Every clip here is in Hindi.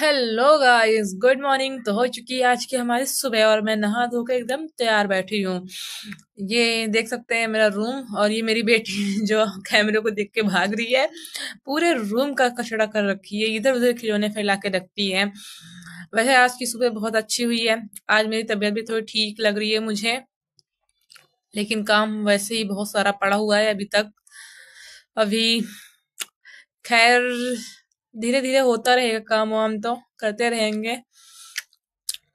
हेलो गाइस गुड मॉर्निंग तो हो चुकी है आज की हमारी सुबह और मैं नहा धोकर एकदम तैयार बैठी हूँ। ये देख सकते हैं मेरा रूम और ये मेरी बेटी जो कैमरे को देख के भाग रही है। पूरे रूम का कचड़ा कर रखी है। इधर उधर खिलौने फैला के रखती है। वैसे आज की सुबह बहुत अच्छी हुई है। आज मेरी तबीयत भी थोड़ी ठीक लग रही है मुझे। लेकिन काम वैसे ही बहुत सारा पड़ा हुआ है अभी तक। अभी खैर धीरे धीरे होता रहेगा काम वाम तो करते रहेंगे।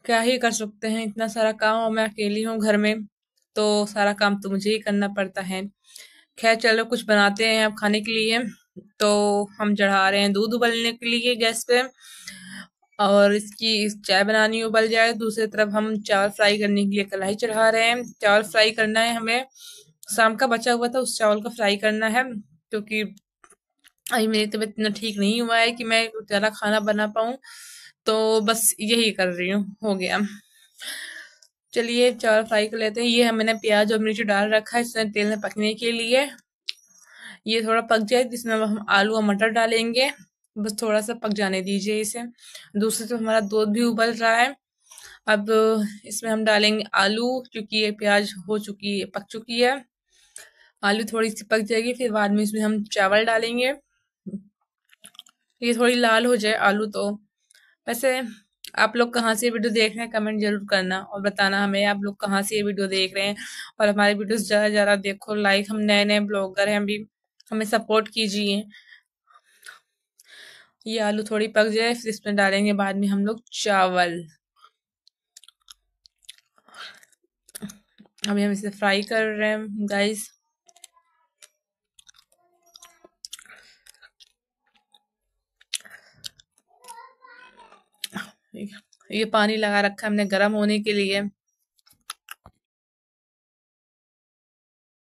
क्या ही कर सकते हैं? इतना सारा काम, और मैं अकेली हूँ घर में तो सारा काम तो मुझे ही करना पड़ता है। खैर, चलो, कुछ बनाते हैं अब खाने के लिए। तो हम चढ़ा रहे हैं दूध उबलने के लिए गैस पे, और इसकी चाय बनानी उबल जाए। दूसरी तरफ़ हम चावल फ्राई करने के लिए कढ़ाई चढ़ा रहे हैं। चावल फ्राई करना है हमें। शाम का बचा हुआ था, उस चावल को फ्राई करना है, क्योंकि अभी मेरी तबीयत इतना ठीक नहीं हुआ है कि मैं ज़्यादा खाना बना पाऊँ तो बस यही कर रही हूँ, हो गया। चलिए, चावल फ्राई कर लेते हैं। ये मैंने प्याज और मिर्ची डाल रखा है, इसमें तेल में पकने के लिए। ये थोड़ा पक जाए, जिसमें हम आलू और मटर डालेंगे। बस थोड़ा सा पक जाने दीजिए इसे। दूसरी तो हमारा दूध भी उबल रहा है। अब इसमें हम डालेंगे आलू, क्योंकि ये प्याज हो चुकी है पक चुकी है। आलू थोड़ी सी पक जाएगी, फिर बाद में इसमें हम चावल डालेंगे। ये थोड़ी लाल हो जाए आलू तो। वैसे आप लोग कहाँ से वीडियो देख रहे हैं, कमेंट ज़रूर करना और बताना हमें आप लोग कहाँ से ये वीडियो देख रहे हैं और हमारे वीडियोस ज़्यादा ज़्यादा देखो लाइक हम नए नए ब्लॉगर हैं अभी हमें सपोर्ट कीजिए। ये आलू थोड़ी पक जाए, फिर इसमें डालेंगे बाद में हम लोग चावल। अभी हम इसे फ्राई कर रहे हैं गाइस ये पानी लगा रखा है हमने गर्म होने के लिए।